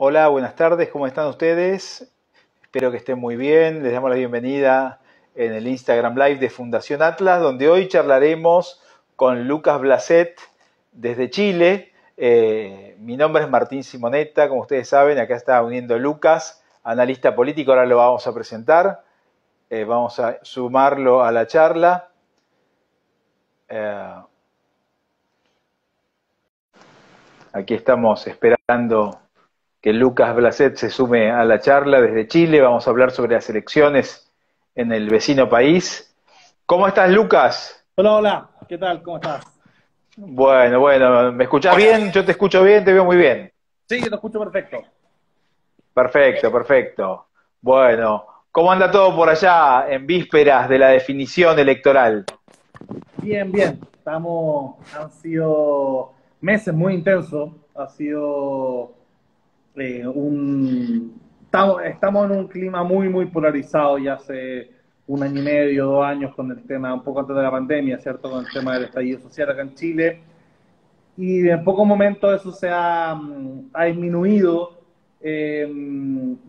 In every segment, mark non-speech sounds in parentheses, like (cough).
Hola, buenas tardes, ¿cómo están ustedes? Espero que estén muy bien. Les damos la bienvenida en el Instagram Live de Fundación Atlas, donde hoy charlaremos con Lucas Blaset desde Chile. Eh, mi nombre es Martín Simonetta, como ustedes saben, acá está uniendo Lucas, analista político, ahora lo vamos a presentar. Eh, vamos a sumarlo a la charla. Eh, aquí estamos esperando que Lucas Blaset se sume a la charla desde Chile. Vamos a hablar sobre las elecciones en el vecino país. ¿Cómo estás, Lucas? Hola, hola. ¿Qué tal? ¿Cómo estás? Bueno, bueno. ¿Me escuchas bien? Yo te escucho bien, te veo muy bien. Sí, te escucho perfecto. Perfecto, perfecto. Bueno, ¿cómo anda todo por allá en vísperas de la definición electoral? Bien, bien. Estamos, han sido meses muy intensos. Ha sido eh, un, estamos, en un clima muy, muy polarizado ya hace un año y medio, dos años con el tema, un poco antes de la pandemia, ¿cierto? Con el tema del estallido social acá en Chile. Y en pocos momentos eso se ha, mm, ha disminuido eh,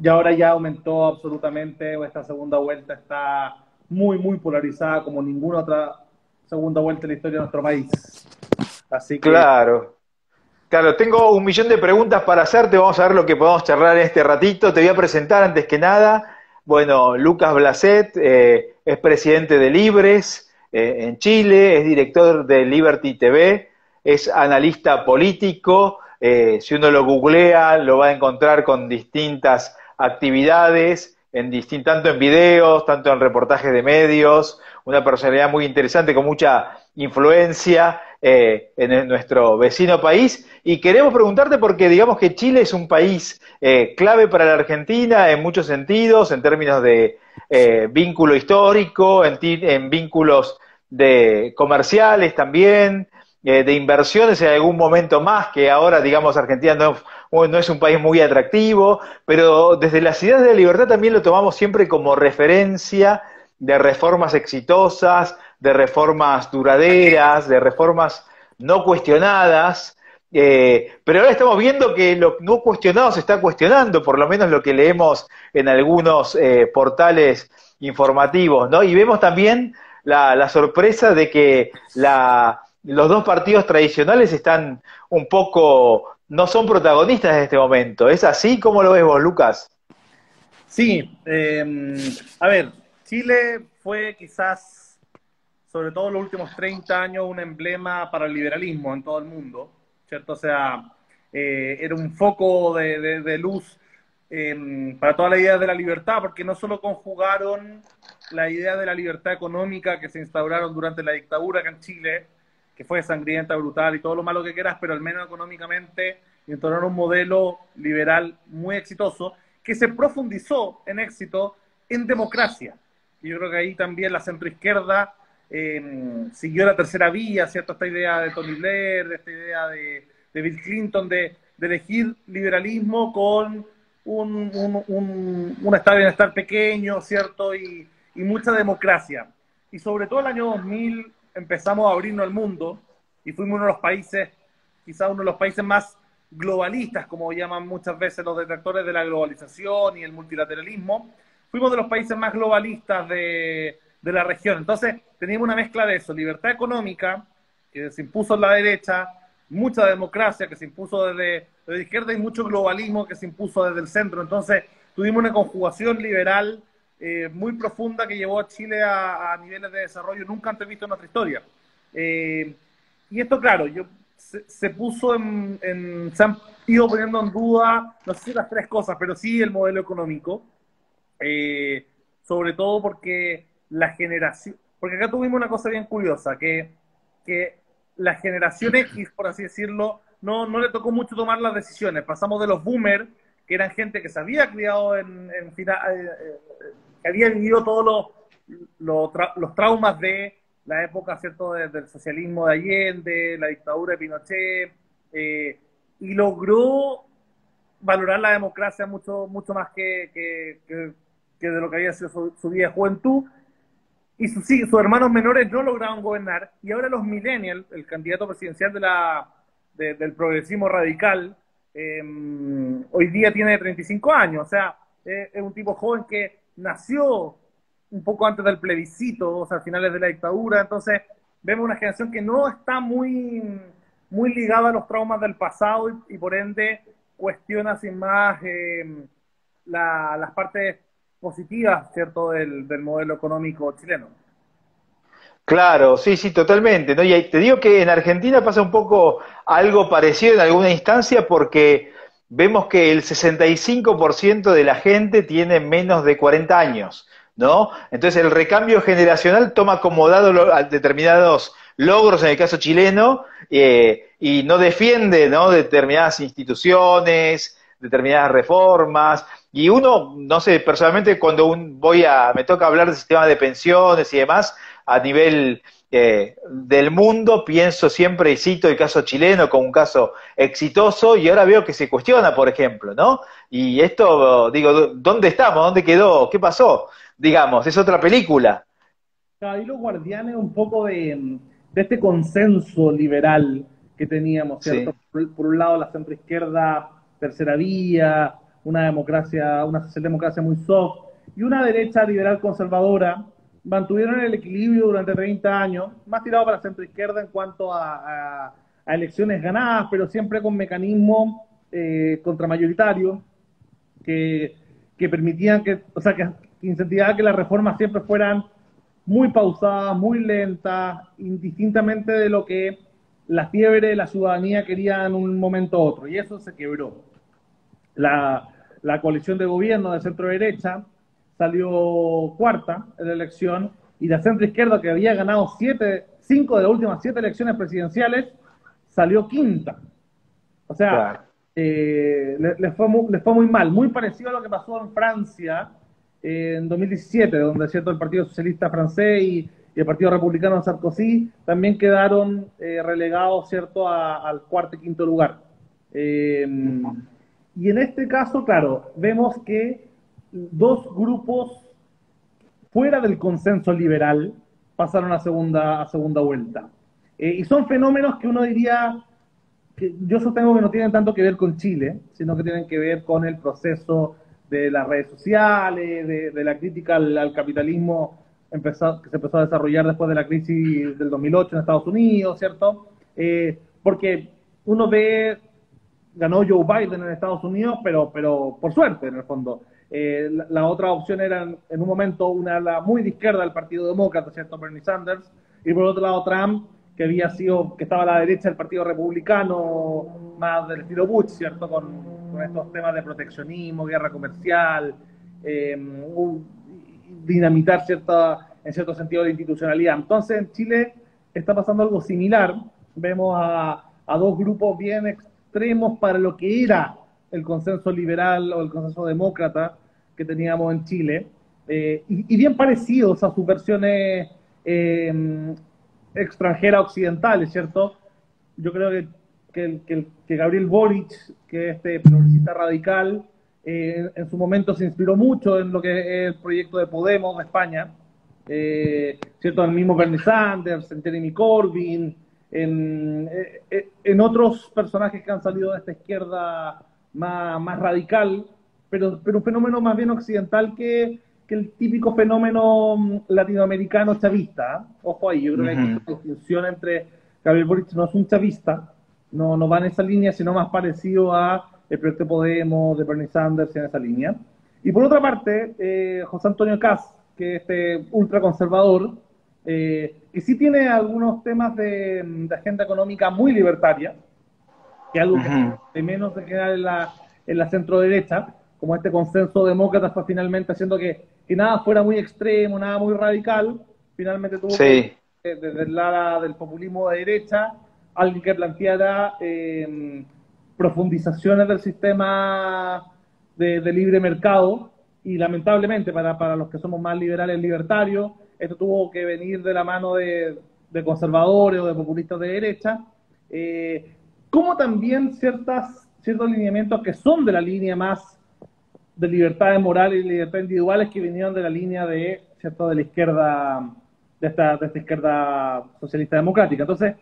y ahora ya aumentó absolutamente. Esta segunda vuelta está muy, muy polarizada como ninguna otra segunda vuelta en la historia de nuestro país. Así que, claro. Claro, tengo un millón de preguntas para hacerte, vamos a ver lo que podemos charlar en este ratito. Te voy a presentar antes que nada. Bueno, Lucas Blaset eh, es presidente de Libres eh, en Chile, es director de Liberty TV, es analista político. Eh, si uno lo googlea, lo va a encontrar con distintas actividades, en tanto en videos, tanto en reportajes de medios, una personalidad muy interesante con mucha influencia eh, en nuestro vecino país. Y queremos preguntarte porque digamos que Chile es un país eh, clave para la Argentina en muchos sentidos, en términos de eh, vínculo histórico, en, vínculos de comerciales también, de inversiones en algún momento más, que ahora, digamos, Argentina no, no, es un país muy atractivo, pero desde las ideas de la libertad también lo tomamos siempre como referencia de reformas exitosas, de reformas duraderas, de reformas no cuestionadas, eh, pero ahora estamos viendo que lo no cuestionado se está cuestionando, por lo menos lo que leemos en algunos eh, portales informativos, ¿no? Y vemos también la, sorpresa de que los dos partidos tradicionales están un poco, no son protagonistas en este momento. ¿Es así? ¿Cómo lo ves vos, Lucas? Sí, eh, a ver, Chile fue quizás sobre todo los últimos 30 años, un emblema para el liberalismo en todo el mundo, ¿cierto? O sea, eh, era un foco de, luz em, para toda la idea de la libertad, porque no solo conjugaron la idea de la libertad económica que se instauraron durante la dictadura acá en Chile, que fue sangrienta, brutal y todo lo malo que quieras, pero al menos económicamente instauraron un modelo liberal muy exitoso que se profundizó en éxito en democracia. Y yo creo que ahí también la centroizquierda Em, siguió la tercera vía, ¿cierto? Esta idea de Tony Blair, esta idea de, Bill Clinton de, elegir liberalismo con un, un, estado de bienestar pequeño, ¿cierto? Y, mucha democracia. Y sobre todo el año 2000 empezamos a abrirnos al mundo y fuimos uno de los países, quizás uno de los países más globalistas, como llaman muchas veces los detractores de la globalización y el multilateralismo. Fuimos de los países más globalistas de, de la región. Entonces, teníamos una mezcla de eso, libertad económica, que se impuso en la derecha, mucha democracia que se impuso desde, la izquierda y mucho globalismo que se impuso desde el centro. Entonces, tuvimos una conjugación liberal eh, muy profunda que llevó a Chile a, niveles de desarrollo nunca antes visto en nuestra historia. Eh, y esto, claro, yo, se, puso en, se han ido poniendo en duda, no sé si las tres cosas, pero sí el modelo económico, eh, sobre todo porque la generación, porque acá tuvimos una cosa bien curiosa, que, que la generación X, por así decirlo, no, no le tocó mucho tomar las decisiones. Pasamos de los boomers, que eran gente que se había criado en, en eh, eh, que había vivido todos los, los, traumas de la época, ¿cierto?, del socialismo de Allende, la dictadura de Pinochet, eh, y logró valorar la democracia mucho, mucho más que, que, que, de lo que había sido su, su vida de juventud, y sus, hermanos menores no lograron gobernar, y ahora los millennials, el candidato presidencial del progresismo radical, em, hoy día tiene 35 años, o sea, es un tipo joven que nació un poco antes del plebiscito, o sea, a finales de la dictadura, entonces vemos una generación que no está muy, muy ligada a los traumas del pasado y, por ende cuestiona sin más em, las partes positivas, ¿cierto?, del, del modelo económico chileno. Claro, sí, sí, totalmente. ¿no? Y te digo que en Argentina pasa un poco algo parecido en alguna instancia porque vemos que el 65% de la gente tiene menos de 40 años, ¿no? Entonces el recambio generacional toma como dado determinados logros en el caso chileno eh, y no defiende, ¿no? Determinadas instituciones, determinadas reformas. Y uno, no sé, personalmente cuando un, voy a, me toca hablar del sistema de pensiones y demás, a nivel eh, del mundo, pienso siempre y cito el caso chileno como un caso exitoso y ahora veo que se cuestiona, por ejemplo, ¿no? Y esto, digo, ¿dónde estamos? ¿Dónde quedó? ¿Qué pasó? Digamos, es otra película. Ahí los guardianes un poco de, este consenso liberal que teníamos, ¿cierto? Por, un lado la centroizquierda, tercera vía, una democracia, una socialdemocracia muy soft, y una derecha liberal conservadora mantuvieron el equilibrio durante 30 años, más tirado para centro izquierda en cuanto a, elecciones ganadas, pero siempre con mecanismos eh, contramayoritarios que, permitían que, o sea, que, incentivaban que las reformas siempre fueran muy pausadas, muy lentas, indistintamente de lo que la fiebre de la ciudadanía quería en un momento u otro, y eso se quebró. La, la coalición de gobierno de centro derecha salió cuarta en la elección y la centro izquierda, que había ganado siete, cinco de las últimas siete elecciones presidenciales, salió quinta. O sea, eh, les, fue muy, mal, muy parecido a lo que pasó en Francia eh, en 2017, donde cierto el Partido Socialista francés y, el Partido Republicano de Sarkozy también quedaron eh, relegados cierto al cuarto y quinto lugar. Y en este caso, claro, vemos que dos grupos fuera del consenso liberal pasaron a segunda, a segunda vuelta. Eh, y son fenómenos que uno diría, que yo sostengo que no tienen tanto que ver con Chile, sino que tienen que ver con el proceso de las redes sociales, de, la crítica al, capitalismo empezó, que se empezó a desarrollar después de la crisis del 2008 en Estados Unidos, ¿cierto? Eh, porque uno ve, ganó Joe Biden en Estados Unidos, pero, pero por suerte, en el fondo. Eh, la, otra opción era en, un momento una muy de izquierda del Partido Demócrata, ¿cierto? Bernie Sanders, y por otro lado Trump, que había sido, que estaba a la derecha del Partido Republicano, más del estilo Bush, ¿cierto? Con, estos temas de proteccionismo, guerra comercial, em, dinamitar cierta, en cierto sentido la institucionalidad. Entonces en Chile está pasando algo similar. Vemos a, a dos grupos bien extremos para lo que era el consenso liberal o el consenso demócrata que teníamos en Chile, eh, y, bien parecidos a sus versiones eh, extranjeras occidentales, ¿cierto? Yo creo que, que, que, Gabriel Boric, que es este progresista radical, eh, en su momento se inspiró mucho en lo que es el proyecto de Podemos de España, ¿cierto? El mismo Bernie Sanders, Jeremy Corbyn, en, en, otros personajes que han salido de esta izquierda más, más radical, pero, pero un fenómeno más bien occidental que, que el típico fenómeno mm, latinoamericano chavista. ¿ah? Ojo ahí, yo creo que hay una distinción entre Gabriel Boric no es un chavista, no, no va en esa línea, sino más parecido a el proyecto Podemos, de Bernie Sanders en esa línea. Y por otra parte, eh, José Antonio Kass, que es este ultraconservador, eh, que sí tiene algunos temas de, de agenda económica muy libertaria, que algo que de menos de general en la, en la centro derecha, como este consenso demócrata fue finalmente haciendo que, que, nada fuera muy extremo, nada muy radical, finalmente tuvo que, eh, desde el lado del populismo de derecha, alguien que planteara em, profundizaciones del sistema de, libre mercado y lamentablemente para, para los que somos más liberales libertarios, esto tuvo que venir de la mano de, de conservadores o de populistas de derecha. Eh, como también ciertas, ciertos lineamientos que son de la línea más de libertades morales y libertades individuales que vinieron de la línea de, ¿cierto? de la izquierda, de esta, de esta izquierda socialista democrática. Entonces,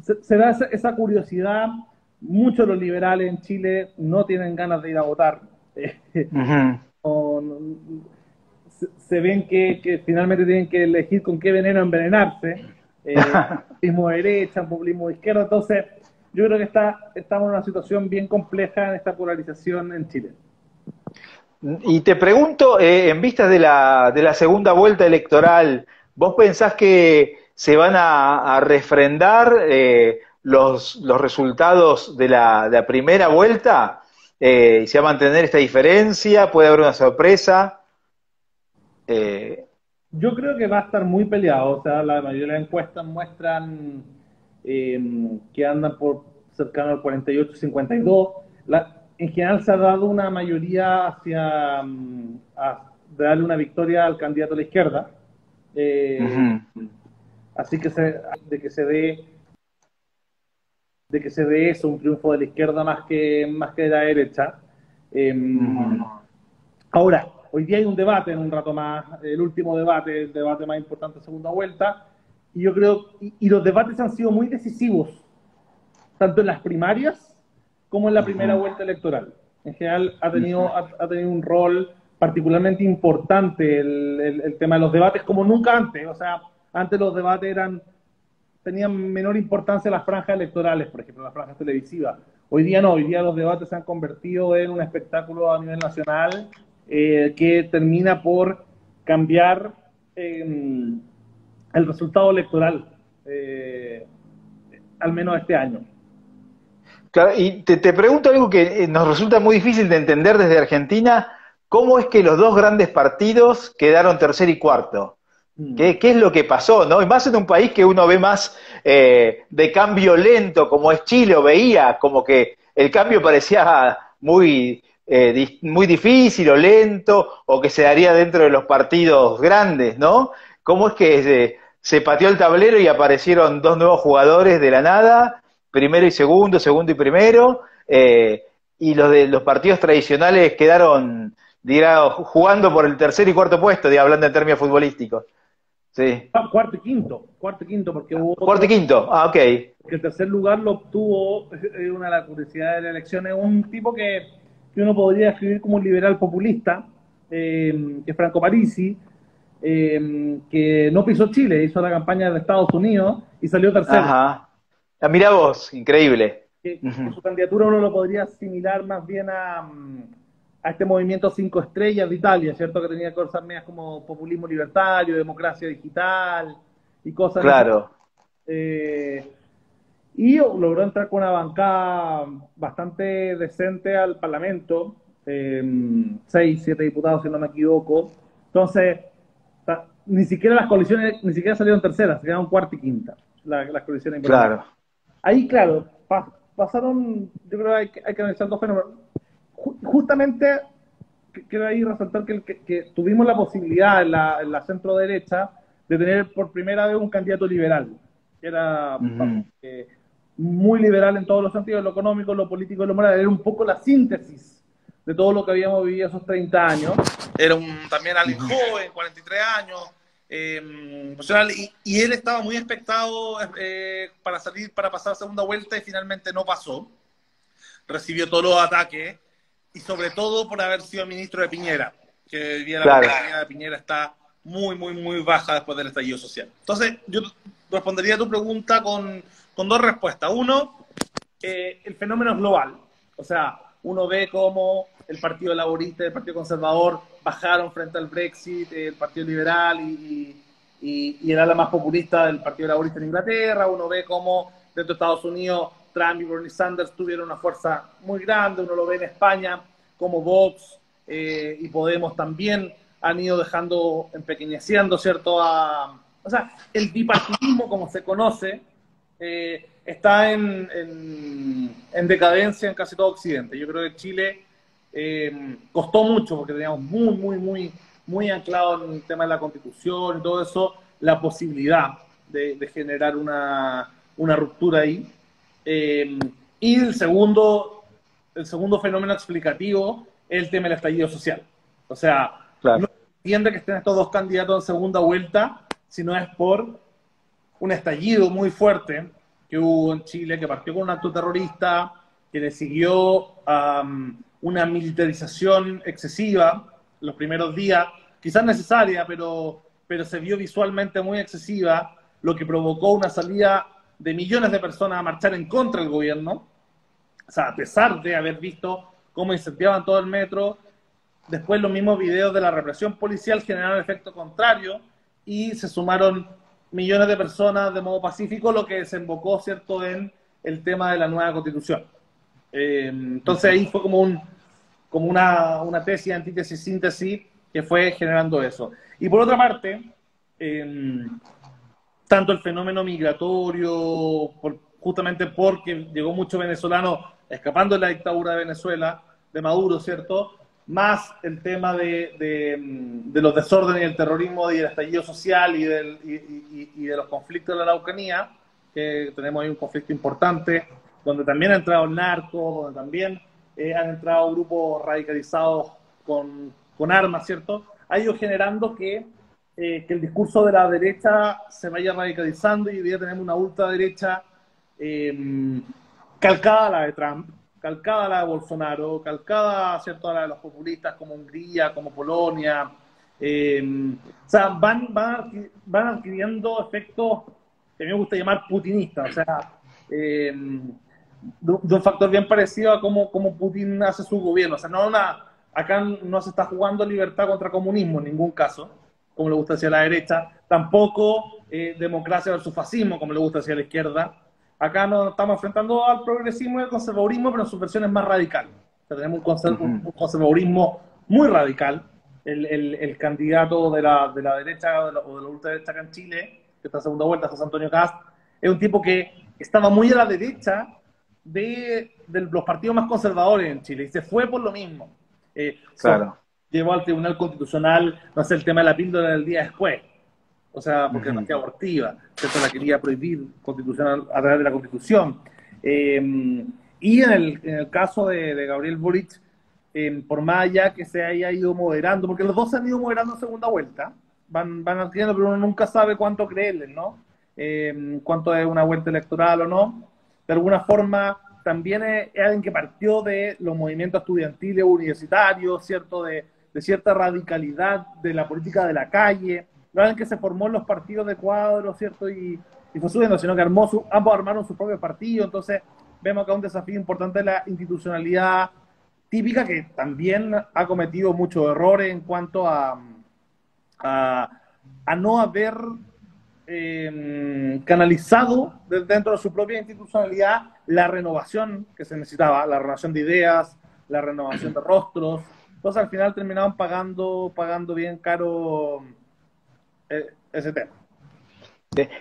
se, da esa, curiosidad muchos de los liberales en Chile no tienen ganas de ir a votar. (laughs) se, ven que, finalmente tienen que elegir con qué veneno envenenarse. (laughs) Eh, populismo de derecha, populismo de izquierda. Entonces, yo creo que está, estamos en una situación bien compleja en esta polarización en Chile. Y te pregunto, eh, en vistas de la, de la segunda vuelta electoral, ¿vos pensás que se van a, refrendar eh, los, los, resultados de la, de la primera vuelta? Eh, ¿Se va a mantener esta diferencia? ¿Puede haber una sorpresa? Yo creo que va a estar muy peleado. O sea, la mayoría de las encuestas muestran que andan por cercano al 48-52. En general se ha dado una mayoría hacia mm, darle una victoria al candidato a la izquierda. Eh, así que se, de que se dé de que se dé eso, un triunfo de la izquierda más que más que de la derecha. Em, ahora, hoy día hay un debate en un rato más, el último debate, el debate más importante de segunda vuelta, y yo creo, y, los debates han sido muy decisivos, tanto en las primarias como en la primera vuelta electoral. En general ha tenido, ha, tenido un rol particularmente importante el, tema de los debates, como nunca antes. O sea, antes los debates eran tenían menor importancia las franjas electorales, por ejemplo, las franjas televisivas. Hoy día no, hoy día los debates se han convertido en un espectáculo a nivel nacional eh, que termina por cambiar em, el resultado electoral, eh, al menos este año. Claro, y te, pregunto algo que eh, nos resulta muy difícil de entender desde Argentina, ¿cómo es que los dos grandes partidos quedaron tercer y cuarto? Mm. ¿Qué, es lo que pasó? ¿no? Y más en un país que uno ve más eh, de cambio lento, como es Chile, o veía como que el cambio parecía muy, muy difícil o lento, o que se daría dentro de los partidos grandes, ¿no? ¿Cómo es que se pateó el tablero y aparecieron dos nuevos jugadores de la nada, primero y segundo, segundo y primero, eh, y los de los partidos tradicionales quedaron, digamos, jugando por el tercer y cuarto puesto, hablando en términos futbolísticos. Sí. Cuarto y quinto, cuarto y quinto, porque hubo... Cuarto y quinto, ah, ok. El tercer lugar lo obtuvo, una de las curiosidades de la elección, es un tipo que, uno podría escribir como un liberal populista, eh, que es Franco Parisi, Em, que no pisó Chile, hizo la campaña de Estados Unidos y salió tercero. Ajá. Ah, mira vos, increíble. Su candidatura uno lo podría asimilar más bien a, a este movimiento cinco estrellas de Italia, ¿cierto? Que tenía cosas medias como populismo libertario, democracia digital y cosas Claro. Eh, y logró entrar con una bancada bastante decente al Parlamento, em, seis, siete diputados, si no me equivoco. Entonces, ni siquiera las colisiones, ni siquiera salieron terceras, se quedaron cuarta y quinta, las colisiones. Claro. Ahí, claro, pasaron, yo creo que hay, que, hay que analizar dos fenómenos. justamente, quiero ahí resaltar que, que, tuvimos la posibilidad en la, en la centro derecha de tener por primera vez un candidato liberal, que era eh, muy liberal en todos los sentidos, lo económico, lo político, lo moral, era un poco la síntesis de todo lo que habíamos vivido esos 30 años. Era un, también alguien joven, 43 años, eh, y, él estaba muy expectado eh, para salir, para pasar segunda vuelta y finalmente no pasó. Recibió todos los ataques y sobre todo por haber sido ministro de Piñera, que hoy día la claro. de Piñera está muy, muy, muy baja después del estallido social. Entonces, yo respondería a tu pregunta con, con dos respuestas. Uno, eh, el fenómeno es global. O sea, uno ve cómo el Partido Laborista y el Partido Conservador bajaron frente al Brexit, el Partido Liberal y, el ala más populista del Partido Laborista en Inglaterra, uno ve cómo dentro de Estados Unidos Trump y Bernie Sanders tuvieron una fuerza muy grande, uno lo ve en España, como Vox eh, y Podemos también han ido dejando, empequeñeciendo, ¿cierto? A, o sea, el bipartidismo como se conoce, eh, está en, en, decadencia en casi todo Occidente. Yo creo que Chile eh, costó mucho porque teníamos muy, muy, muy, muy anclado en el tema de la constitución y todo eso, la posibilidad de, generar una, una, ruptura ahí. Eh, y el segundo, el segundo fenómeno explicativo es el tema del estallido social. O sea, no entiende que estén estos dos candidatos en segunda vuelta, sino es por un estallido muy fuerte que hubo en Chile, que partió con un acto terrorista, que le siguió una militarización excesiva los primeros días, quizás necesaria, pero, pero se vio visualmente muy excesiva, lo que provocó una salida de millones de personas a marchar en contra del gobierno. O sea, a pesar de haber visto cómo incendiaban todo el metro, después los mismos videos de la represión policial generaron efecto contrario y se sumaron millones de personas de modo pacífico, lo que desembocó, ¿cierto?, en el tema de la nueva constitución. Eh, entonces ahí fue como, un, como una, una tesis, antítesis, síntesis que fue generando eso. Y por otra parte, eh, tanto el fenómeno migratorio, justamente porque llegó mucho venezolano escapando de la dictadura de Venezuela, de Maduro, ¿cierto? Más el tema de, de, los desórdenes y el terrorismo y el estallido social y, del, y, de los conflictos de la Araucanía, que tenemos ahí un conflicto importante, donde también ha entrado el narco, donde también eh, han entrado grupos radicalizados con, con armas, ¿cierto? Ha ido generando que, eh, que el discurso de la derecha se vaya radicalizando y hoy día tenemos una ultraderecha eh, calcada a la de Trump, calcada la de Bolsonaro, calcada ¿cierto? la de los populistas como Hungría, como Polonia. o sea, van, van, van adquiriendo efectos que a mí me gusta llamar putinistas, o sea, eh, de, un factor bien parecido a cómo, cómo, Putin hace su gobierno. O sea, no acá no se está jugando libertad contra comunismo en ningún caso, como le gusta decir a la derecha, tampoco eh, democracia versus fascismo, como le gusta decir a la izquierda. Acá nos estamos enfrentando al progresismo y al conservadurismo, pero en sus versiones más radicales. O sea, tenemos un, conservadurismo muy radical. El, el, el candidato de la, de la derecha o de la, ultraderecha acá en Chile, que está en segunda vuelta, José Antonio Cast, es un tipo que estaba muy a la derecha de, los partidos más conservadores en Chile y se fue por lo mismo. Eh, claro. llevó al Tribunal Constitucional, no sé, el tema de la píldora del día después. O sea, porque es demasiado abortiva. Esto la quería prohibir constitucional a través de la Constitución. Eh, y en el, en el, caso de, Gabriel Boric, eh, por más allá que se haya ido moderando, porque los dos se han ido moderando en segunda vuelta, van, van adquiriendo, pero uno nunca sabe cuánto creerles, ¿no? cuánto es una vuelta electoral o no de alguna forma también es, alguien que partió de los movimientos estudiantiles universitarios, ¿cierto? De, cierta radicalidad de la política de la calle, no alguien que se formó los partidos de cuadro, ¿cierto? Y, fue subiendo, sino que armó ambos armaron su propio partido, entonces vemos acá un desafío importante de la institucionalidad típica que también ha cometido muchos errores en cuanto a, a no haber eh, canalizado dentro de su propia institucionalidad la renovación que se necesitaba, la renovación de ideas, la renovación de rostros. Entonces al final terminaban pagando, pagando bien caro ese tema.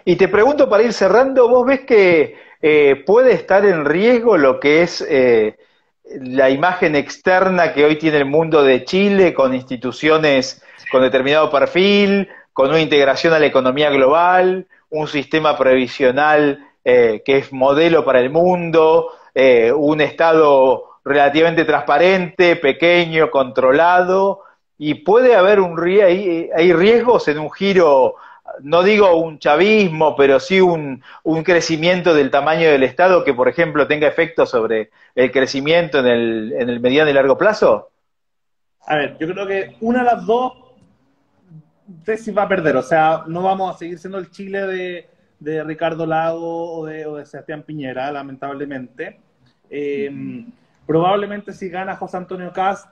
Y te pregunto para ir cerrando, ¿vos ves que eh, puede estar en riesgo lo que es eh, la imagen externa que hoy tiene el mundo de Chile con instituciones con determinado perfil, con una integración a la economía global, un sistema previsional eh, que es modelo para el mundo, eh, un Estado relativamente transparente, pequeño, controlado, y puede haber un hay riesgos en un giro, no digo un chavismo, pero sí un, un crecimiento del tamaño del Estado que, por ejemplo, tenga efecto sobre el crecimiento en el, en el mediano y largo plazo? A ver, yo creo que una de las dos si va a perder. O sea, no vamos a seguir siendo el Chile de, de Ricardo Lago o de, o de, Sebastián Piñera, lamentablemente. Em, probablemente si gana José Antonio Cast,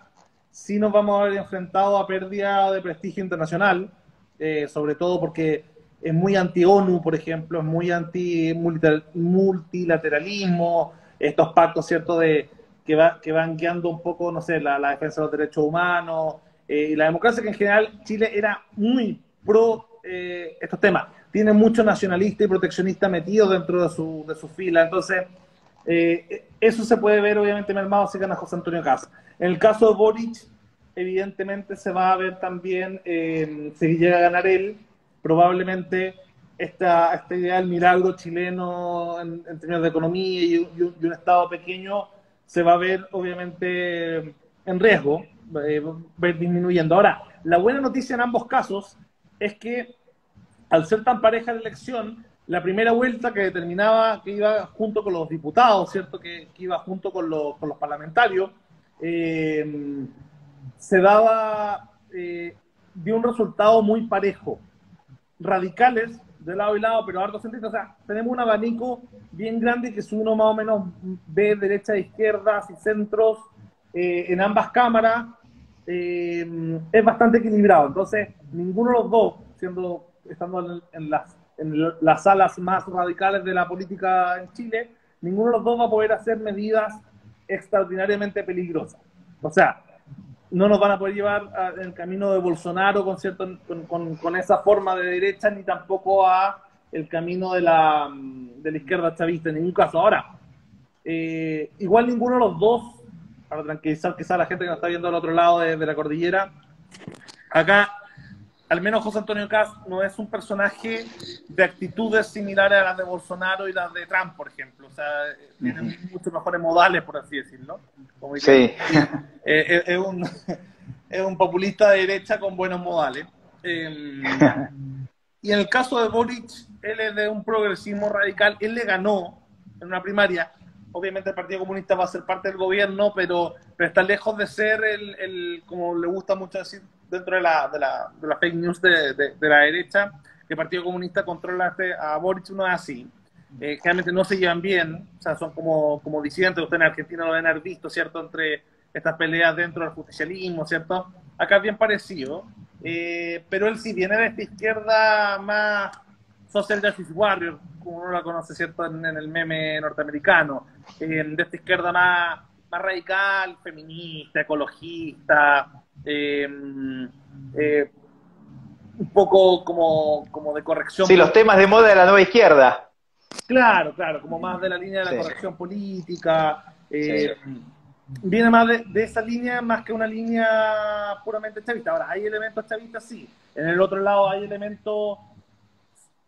sí nos vamos a ver enfrentados a pérdida de prestigio internacional, eh, sobre todo porque es muy anti-ONU, por ejemplo, es muy anti-multilateralismo, estos pactos, ¿cierto?, de, que, va, que van guiando un poco, no sé, la, defensa de los derechos humanos, eh, y la democracia que en general Chile era muy pro eh, estos temas. Tiene mucho nacionalista y proteccionista metido dentro de su, de su fila. Entonces, eh, eso se puede ver obviamente mermado si gana José Antonio Casa. En el caso de Boric, evidentemente se va a ver también, si llega a ganar él, probablemente esta, esta idea del milagro chileno en, términos de economía y, y un Estado pequeño se va a ver obviamente en riesgo eh, disminuyendo. Ahora, la buena noticia en ambos casos es que al ser tan pareja la elección, la primera vuelta que determinaba que iba junto con los diputados, ¿cierto? Que, iba junto con los, con los parlamentarios, eh, se daba eh, de un resultado muy parejo. Radicales de lado y lado, pero harto centristas. O sea, tenemos un abanico bien grande que si uno más o menos ve derecha izquierdas y centros eh, en ambas cámaras, es bastante equilibrado. Entonces, ninguno de los dos, siendo estando en las en las salas más radicales de la política en Chile, ninguno de los dos va a poder hacer medidas extraordinariamente peligrosas. O sea, no nos van a poder llevar en el camino de Bolsonaro con, cierto, con, con, esa forma de derecha, ni tampoco a el camino de la, de la izquierda chavista, en ningún caso. Ahora, eh, igual ninguno de los dos, para tranquilizar quizá a la gente que nos está viendo al otro lado de, de la cordillera, acá al menos José Antonio Cast no es un personaje de actitudes similares a las de Bolsonaro y las de Trump, por ejemplo. O sea, tiene muchos mejores modales, por así decirlo. sí. Eh, eh, es, un, (laughs) es un populista de derecha con buenos modales. Em, (laughs) y en el caso de Boric, él es de un progresismo radical. Él le ganó en una primaria. Obviamente el Partido Comunista va a ser parte del gobierno, pero, pero está lejos de ser el, el, como le gusta mucho decir, dentro de la, de la, de la fake news de, de, la derecha que el Partido Comunista controla este, a Boric, no es así. Eh, realmente no se llevan bien, o sea, son como, como disidentes, ustedes en Argentina lo deben haber visto, ¿cierto?, entre estas peleas dentro del justicialismo, ¿cierto? Acá es bien parecido, eh, pero él sí viene de esta izquierda más social justice warrior, como uno la conoce, ¿cierto?, en, el meme norteamericano, eh, de esta izquierda más, más radical, feminista, ecologista, eh, eh, un poco como, como de corrección. Sí, los temas de moda de la nueva izquierda. Claro, claro, como más de la línea de la corrección política. Eh, viene más de, esa línea más que una línea puramente chavista. Ahora, hay elementos chavistas, sí. En el otro lado hay elementos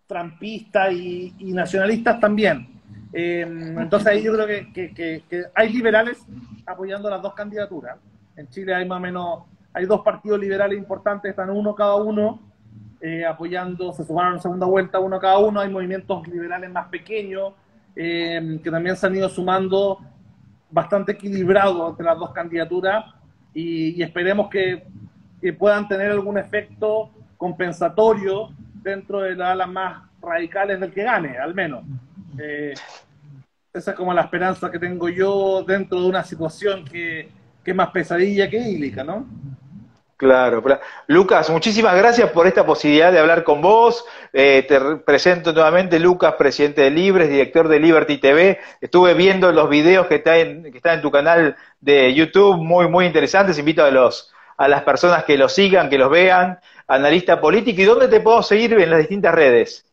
trampistas y, nacionalistas también. entonces ahí yo creo que, que, hay liberales apoyando las dos candidaturas. En Chile hay más o menos hay dos partidos liberales importantes, están uno cada uno, eh, apoyando, se sumaron en segunda vuelta uno cada uno, hay movimientos liberales más pequeños, eh, que también se han ido sumando bastante equilibrados entre las dos candidaturas y, esperemos que, puedan tener algún efecto compensatorio dentro de las alas más radicales del que gane, al menos. Eh, esa es como la esperanza que tengo yo dentro de una situación que, es más pesadilla que ílica, ¿no? Claro, Lucas, muchísimas gracias por esta posibilidad de hablar con vos. Eh, te presento nuevamente, Lucas, presidente de Libres, director de Liberty TV. Estuve viendo los videos que, están que están en tu canal de YouTube, muy, muy interesantes. Invito a, los, a las personas que los sigan, que los vean. Analista político. ¿Y dónde te puedo seguir en las distintas redes?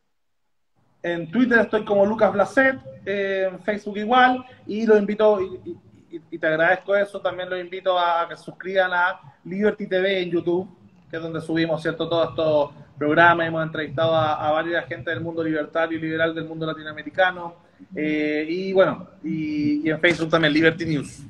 En Twitter estoy como Lucas Blaset, en Facebook igual, y lo invito, y, te agradezco eso, también los invito a que suscriban a Liberty TV en YouTube, que es donde subimos cierto todos estos programas, hemos entrevistado a, varias gente del mundo libertario y liberal del mundo latinoamericano, eh, y bueno, y, en Facebook también, Liberty News.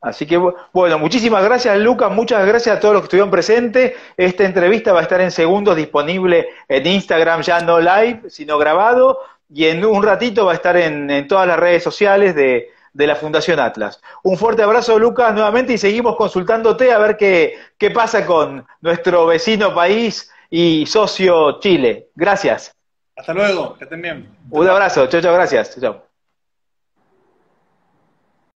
Así que, bueno, muchísimas gracias, Lucas. Muchas gracias a todos los que estuvieron presentes. Esta entrevista va a estar en segundos disponible en Instagram, ya no live, sino grabado. Y en un ratito va a estar en todas las redes sociales de, de la Fundación Atlas. Un fuerte abrazo, Lucas, nuevamente y seguimos consultándote a ver qué, qué pasa con nuestro vecino país y socio Chile. Gracias. Hasta luego, que estén bien. Un abrazo, chao, chao, gracias. Chao.